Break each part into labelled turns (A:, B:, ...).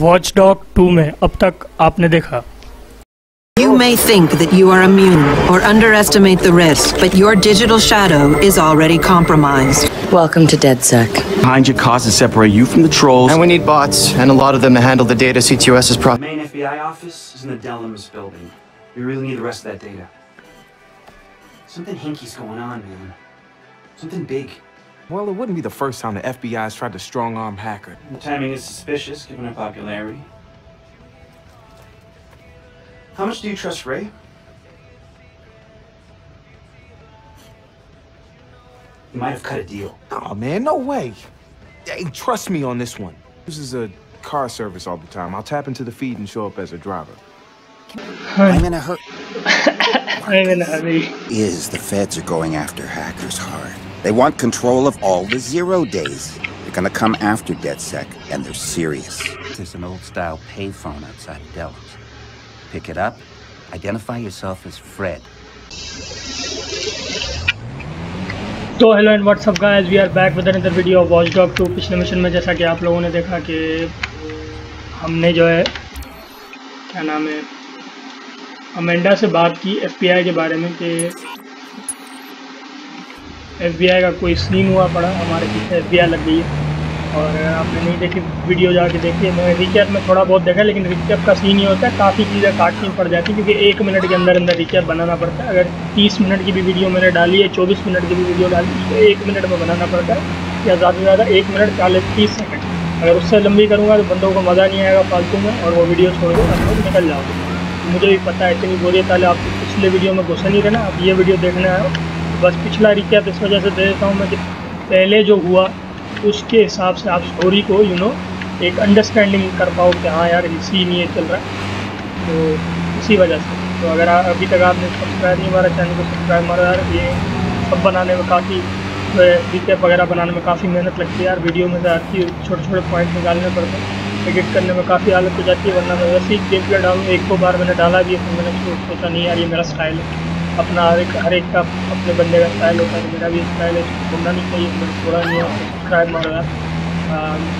A: Watch dog to में अब तक आपने देखा
B: You may think that you are immune or underestimate the risk, but your digital shadow is already compromised.
C: Welcome to DedSec.
D: Behind your cause to separate you from the trolls.
E: And we need bots, and a lot of them to handle the data CTOS is pro-
F: The main FBI office is in the Delamis building. We really need the rest of that data. Something hinky's going on, man. Something big.
G: Well, it wouldn't be the first time the FBI's tried to strong arm hacker.
F: The timing is suspicious given her popularity. How much do you trust Ray? You might have cut a deal.
G: Oh man, no way. Hey, trust me on this one. This is a car service all the time. I'll tap into the feed and show up as a driver.
H: I'm in a hurry.
A: I'm in a hurry.
H: Is the feds are going after hackers hard. They want control of all the zero days. They're gonna come after DedSec, and they're serious.
I: There's an old-style payphone outside of Delos. Pick it up. Identify yourself as Fred.
A: तो hello and what's up guys we are back with another video of Watch Dog two पिछले mission में जैसा कि आप लोगों ने देखा कि हमने जो है क्या नाम है अमेंडा से बात की एफबीआई के बारे में कि एफबीआई का कोई सीन हुआ पड़ा, हमारे पीछे एफबीआई लग गई है। और आपने नहीं देखी वीडियो जाके देखी मैं रिकैप में थोड़ा बहुत देखा लेकिन रिकैप का सीन ही होता है, काफ़ी चीज़ें काटनी पड़ जाती है, क्योंकि एक मिनट के अंदर अंदर रिकैप बनाना पड़ता है। अगर तीस मिनट की भी वीडियो मैंने डाली है, चौबीस मिनट की भी वीडियो डाली है तो एक मिनट में बनाना पड़ता है, या ज़्यादा से ज़्यादा एक मिनट चालीस तीस सेकेंड अगर उससे लंबी करूँगा तो बंदों को मज़ा नहीं आएगा फालतू में, और वो वीडियो छोड़ हम लोग निकल जाओगे। मुझे भी पता है, इतनी बोलिए पहले आप पिछले वीडियो में घुसे नहीं रहना, आप ये वीडियो देखने आए हो। बस पिछला रिकैप इस वजह से दे देता हूँ मैं कि पहले जो हुआ उसके हिसाब से आप स्टोरी को यू नो एक अंडरस्टैंडिंग कर पाओ कि हाँ यार सीन ये चल रहा है। तो इसी वजह से। तो अगर आ, अभी तक आपने सब्सक्राइब नहीं मारा चैनल को सब्सक्राइब मारा यार ये सब बनाने में काफ़ी रिकैप वगैरह बनाने में काफ़ी मेहनत लगती है। यार वीडियो में हर चीज़ छोटे छोटे पॉइंट निकालने पड़ते हैं एडिट करने में काफ़ी हालत हो जाती है वरना मैं वैसे ही गेम प्ले डालूँ एक दो बार मैंने डाला भी है फिर मैंने सोचा नहीं यार ये मेरा स्टाइल है। अपना हर एक हर एक का अपने बंदे का स्टाइल होता है। मेरा भी स्टाइल है छोड़ना नहीं चाहिए। मैं थोड़ा नहीं है सब्सक्राइब मारो यार।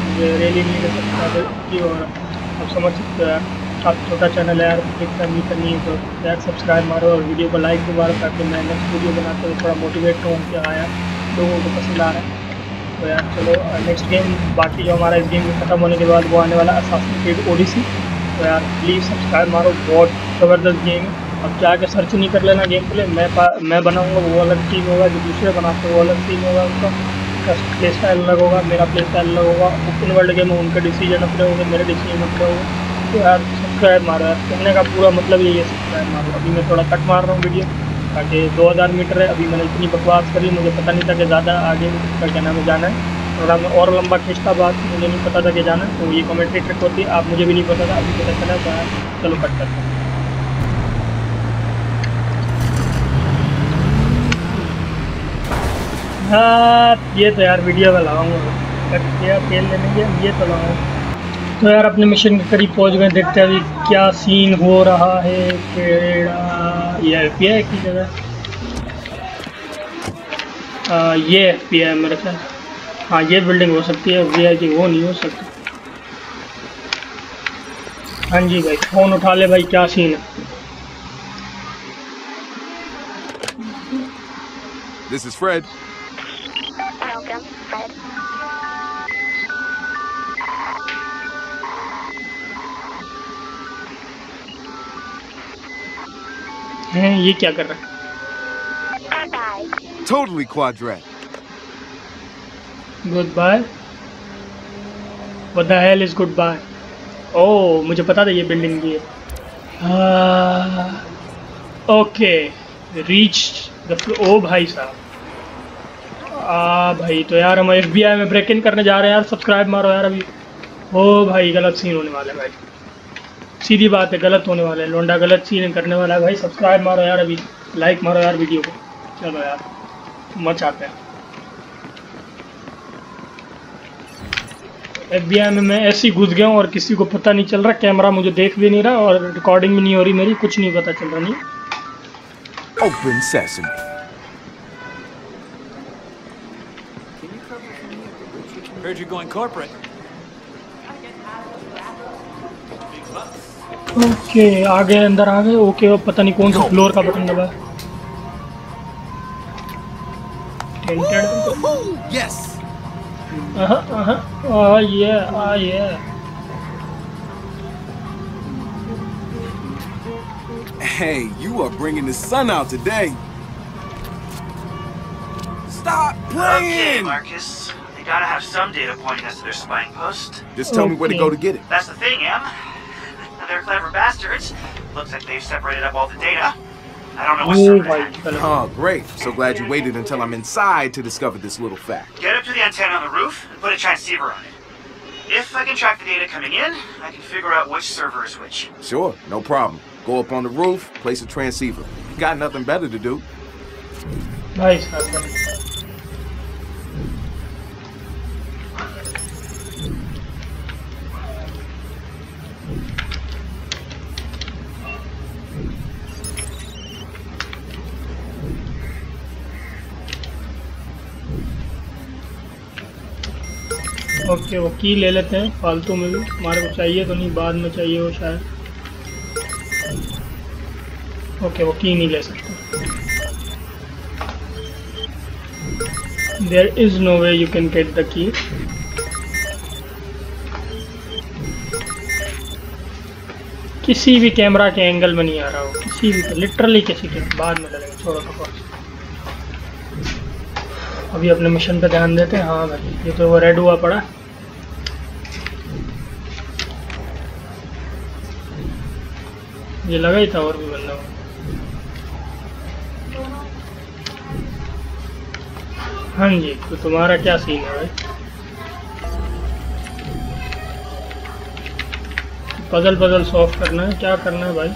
A: मुझे रेली नहीं है सब्सक्राइब की और आप समझ सकते हो यार। आप छोटा चैनल है यार एक फैमिली करनी है तो यार सब्सक्राइब मारो और वीडियो को लाइक भी मारो ताकि मैं नेक्स्ट वीडियो बनाते हुए थोड़ा मोटिवेट हूँ कि हाँ यार, लोगों को पसंद आ रहा है। तो यार चलो नेक्स्ट गेम बाकी जो हमारा इस गेम ख़त्म होने के बाद वो आने वाला असासन ओडीसी तो यार प्लीज़ सब्सक्राइब मारो, बहुत ज़बरदस्त गेम है। अब क्या जाके सर्च नहीं कर लेना गेम प्ले मैं मैं बनाऊँगा, वो अलग टीम होगा, जो दूसरे बनाते हैं वो अलग टीम होगा उनका प्ले स्टाइल अलग होगा, मेरा प्ले स्टाइल अलग होगा। ओपन वर्ल्ड गेम उनके डिसीज़न अपने होंगे, मेरे डिसीज़न अपने होंगे। तो यार सब्सक्राइब मारो यार। कहने का पूरा मतलब यही है सब्सक्राइब मारो। अभी मैं थोड़ा कट मार रहा हूँ वीडियो ताकि 2000 मीटर है। अभी मैंने इतनी बकवास करी, मुझे पता नहीं था कि ज़्यादा आगे का क्या नाम है, जाना है। थोड़ा मैं और लंबा खींचता बात, मुझे नहीं पता था कि जाना तो ये कमेंट्री ट्रिक होती आप मुझे भी नहीं पता था। अभी पता चला तो चलो कट करते हैं। हाँ ये तो यार वीडियो में लगाऊँगा कट किया तेल लेने के ये तो लगाऊँगा तो यार अपने मिशन के करीब पहुँच गए, देखते हैं अभी क्या सीन हो रहा है ये एफ़ पी आई की जगह। ये एफ़ पी आई मेरे ख्याल। हाँ ये बिल्डिंग हो सकती है एफ़ की वो नहीं हो सकती। हाँ जी भाई फ़ोन उठा ले भाई, क्या सीन है?
G: This is Fred.
A: हैं ये क्या कर रहा है?
J: Goodbye.
G: Totally quadrat.
A: Goodbye what the hell is goodbye ओह मुझे पता था ये बिल्डिंग की है। ओके रीच द ओ भाई साहब। आ भाई तो यार हम एफ़ आई में ब्रेक इन करने जा रहे हैं यार। सब्सक्राइब मारो यार अभी। ओ भाई गलत सीन होने वाला है भाई। सीधी बात है गलत होने वाला है। लोंडा गलत सीन करने वाला है भाई। सब्सक्राइब मारो यार अभी। लाइक मारो यार वीडियो को। चलो यार मचाते हैं। एफ़ में मैं ऐसे ही घुस गया हूँ और किसी को पता नहीं चल रहा। कैमरा मुझे देख भी नहीं रहा और रिकॉर्डिंग भी नहीं हो रही मेरी। कुछ नहीं पता चल रहा नहीं।
G: Sesame.
K: Heard you're going corporate.
A: Okay आगे अंदर आ गए ओके अब पता नहीं कौन सा फ्लोर का बटन दबा टेंटेड
G: Yes!
A: आ ये आ ये
G: Hey, you are bringing the sun out today. Stop
F: Okay,
G: playing!
F: Marcus. They gotta have some data pointing us to their spying post.
G: Just tell me where to go to get it.
F: That's the thing, Em. they're clever bastards. Looks like they've separated up all the data. I don't know what's
A: oh,
G: Oh, great. So glad you waited until I'm inside to discover this little fact.
F: Get up to the antenna on the roof and put a transceiver on it. If I can track the data coming in, I can figure out which server is which.
G: Sure, no problem. Go up on the roof, place a transceiver. Got nothing better to do.
A: Nice, nothing. Okay वो key ले लेते हैं, फालतू में भी। हमारे को चाहिए तो नहीं, बाद में चाहिए वो शायद। ओके वो की नहीं ले सकते। There is no way you can get the key किसी भी कैमरा के एंगल में नहीं आ रहा हो। किसी भी लिटरली किसी के, बाद में लगेगा, छोड़ो तो अभी अपने मिशन पे ध्यान देते हैं। हाँ भाई, ये तो वो रेड हुआ पड़ा। ये लगा ही था और भी बंदा। हाँ जी तो तुम्हारा क्या सीन है भाई? पजल पजल सॉल्व करना है। क्या करना है भाई?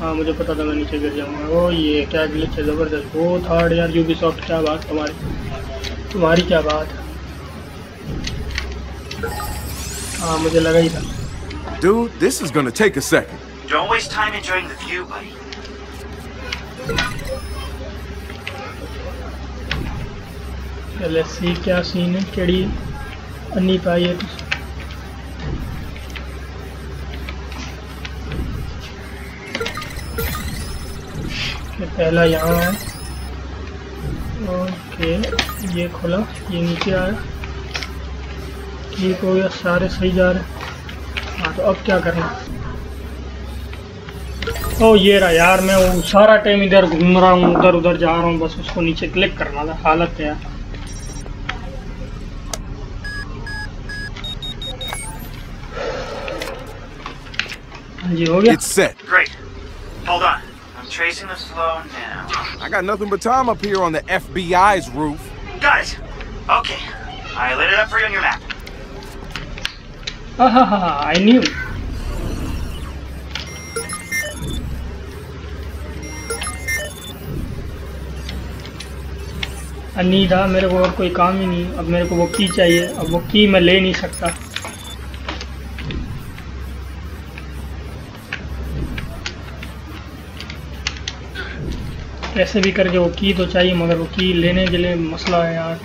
A: हाँ मुझे पता था मैं नीचे गिर जाऊँगा। ओ ये क्या ग्लिच है? ज़बरदस्त। वो थर्ड यार यूबी सॉफ्ट क्या बात तुम्हारी? तुम्हारी क्या बात? है हाँ मुझे लगा ही था।
G: Dude, this is gonna take a second.
F: Don't waste time enjoying the view, buddy.
A: चले सी क्या सीन है। केड़ी अन्नी पाई है तुस ये पहला यहाँ है। ओके ये खुला ये नीचे आया। ठीक हो गया सारे सही जा रहे हैं। हाँ तो अब क्या करना? ओ ये रहा यार मैं वो सारा टाइम इधर घूम रहा हूँ उधर उधर जा रहा हूँ बस उसको नीचे क्लिक करना था हालत है यार हाँ जी हो गया
G: It's set.
F: Great. Hold on. I'm tracing the flow now.
G: I got nothing but time up here on the FBI's roof.
F: Got it. Okay. I lit it up for you on your map.
A: Ah, I knew. अन्नी था, मेरे को और कोई काम ही नहीं। अब मेरे को वो की चाहिए, अब वो की मैं ले नहीं सकता। कैसे भी करके वो की तो चाहिए, मगर वो की लेने के लिए मसला है यार।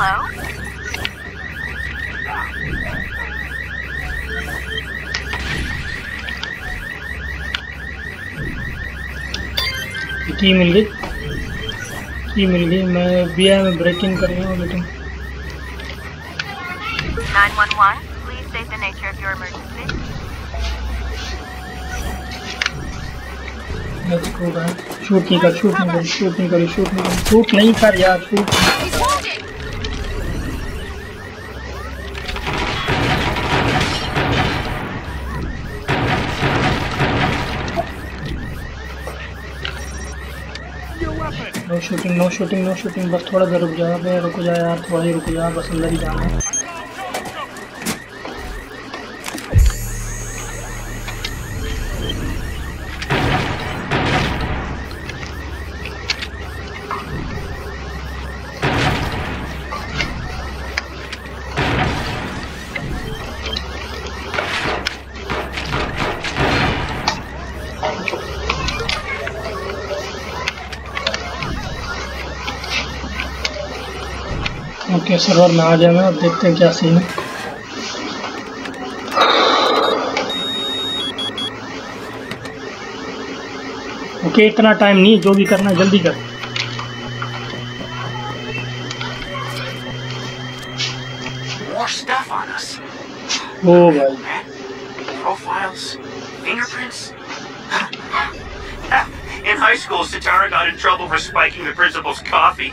J: Hello?
A: की मिल गई की मिल गई मैं बी आई में ब्रेकिंग कर रहा हूँ लेकिन
J: 911, please state the nature of your emergency.
A: Let's go back. Shoot नहीं कर शूट नहीं कर शूट नहीं कर शूट नहीं कर शूट नहीं कर यार shoot shooting no shooting no shooting बस थोड़ा देर रुक जाओ रुक जाए यार, थोड़ा ही रुक जाओ बस अंदर ही जाना है। सर्वर में आ गया मैं अब देखते हैं क्या सीन है ओके इतना टाइम नहीं जो भी करना जल्दी कर. ओ भाई
F: Profiles, fingerprints. In high school, Satara got in trouble for spiking the principal's coffee.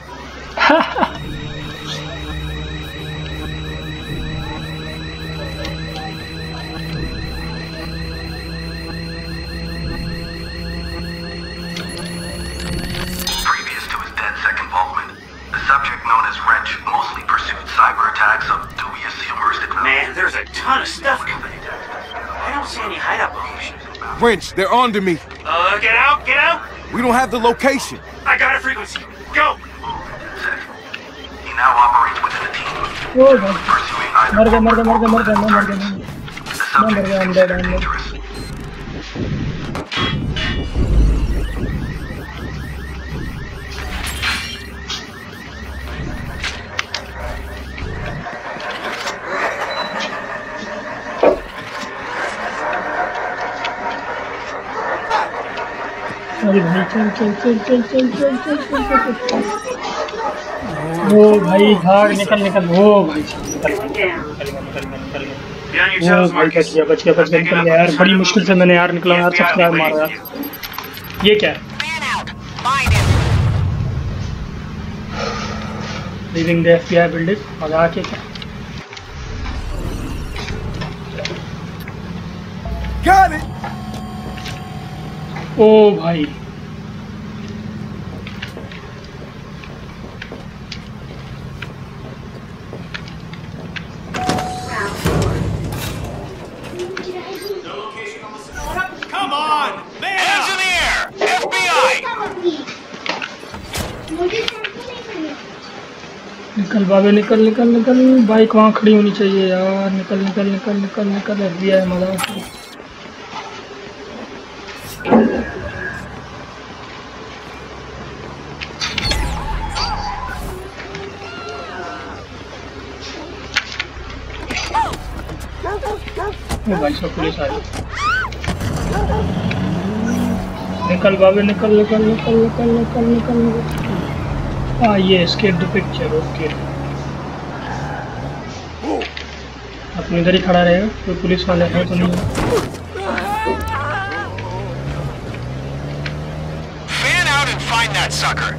C: Wrench,
G: they're onto me.
F: Uh, get out, get out!
G: We don't have the location.
F: I got a frequency. Go!
C: He now operates within the team.
A: Oh, God.
C: Pursuing either...
A: Murder, murder, murder, murder, murder, murder.
C: The subject is dangerous.
A: अरे भाई चल चल चल चल चल चल चल चल चल चल ओ भाई भाग निकल निकल ओ भाई निकल निकल भाई बच गया बच गया बच गया निकल गया यार बड़ी मुश्किल से मैंने यार निकला यार सब्सक्राइब मारा यार ये क्या है मज़ाक है क्या
G: Got it.
A: ओ भाई निकल बाबे, निकल निकल निकल। बाइक वहाँ खड़ी होनी चाहिए यार। निकल निकल निकल निकल निकल। एफबीआई मज़ाक है ओ भाई सब पुलिस आई निकल बाबे निकल निकल निकल निकल निकल निकल निकल। हाँ ये एस्केप द पिक्चर ओके। अपने इधर ही खड़ा रहेगा कोई पुलिस वाले हैं तो नहीं।
F: Fan out and find that sucker!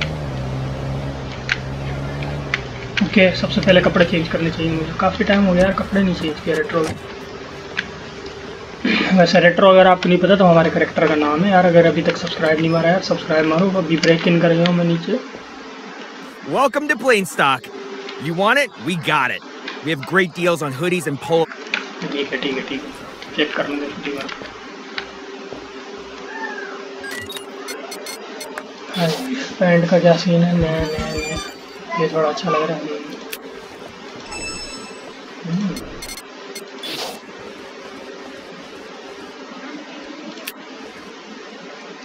A: Okay सबसे पहले कपड़े चेंज करने चाहिए मुझे। काफ़ी टाइम हो गया यार कपड़े नहीं चेंज किए रेट्रो वैसे रेट्रो अगर आपको नहीं पता तो हमारे करेक्टर का नाम है। यार अगर अभी तक सब्सक्राइब नहीं मारा यार सब्सक्राइब मारो अभी ब्रेक इन कर गया हूँ मैं नीचे।
K: Welcome to Planestock. You want it? We got it. We have great deals on hoodies and polo.
A: ठीक है ठीक है ठीक है चेक कर लेंगे ठीक है पैंट का क्या सीन है नया नया नया ये थोड़ा अच्छा लग रहा है हम्म।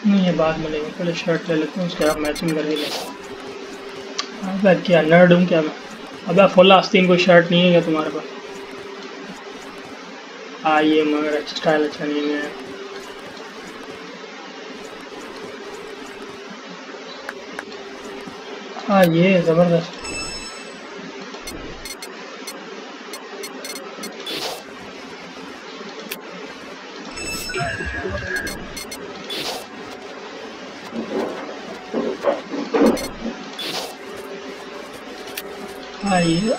A: नहीं, ये बाद में लेंगे पहले शर्ट ले लेते हैं, उसके बाद मैचिंग कर ही अबे क्या नर्ड हूँ क्या मैं? अबे फुल आस्तीन कोई शर्ट नहीं है क्या तुम्हारे पास? हाँ ये मगर स्टाइल अच्छा नहीं है। हाँ ये ज़बरदस्त। हाँ ये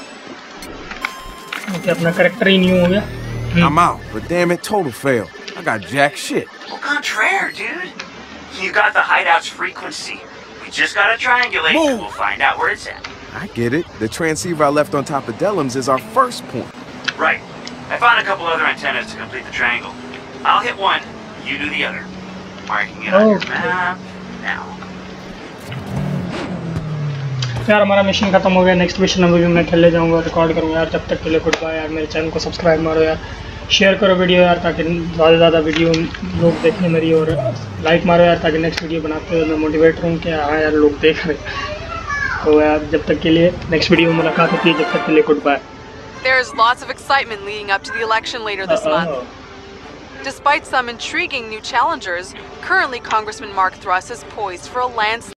A: ओके अपना करेक्टर ही न्यू हो गया
G: I'm out, but damn it, total fail. I got jack shit.
F: Au contraire, dude. You got the hideout's frequency. We just gotta triangulate and we'll find out where it's at.
G: I get it. The transceiver I left on top of Dellums is our first point.
F: Right. I found a couple other antennas to complete the triangle. I'll hit one, you do the other. Marking it on your
A: Okay.
F: map
A: यार हमारा mission खत्म हो गया। Next mission अभी मैं खेलने जाऊँगा record करूँगा यार। जब तक के लिए गुड बाय यार। मेरे चैनल को सब्सक्राइब मारो यार। शेयर करो वीडियो यार ताकि ज़्यादा से ज़्यादा वीडियो लोग देखें मेरी और लाइक मारो यार ताकि नेक्स्ट वीडियो बनाते हुए मैं मोटिवेट रहूँ कि हाँ यार लोग देख रहे तो यार जब तक के लिए नेक्स्ट वीडियो में मुलाकात होती है जब तक के लिए goodbye
L: There is lots of excitement leading up to the election later this month. Despite some intriguing new challengers, currently Congressman Mark Thruss is poised for a landslide.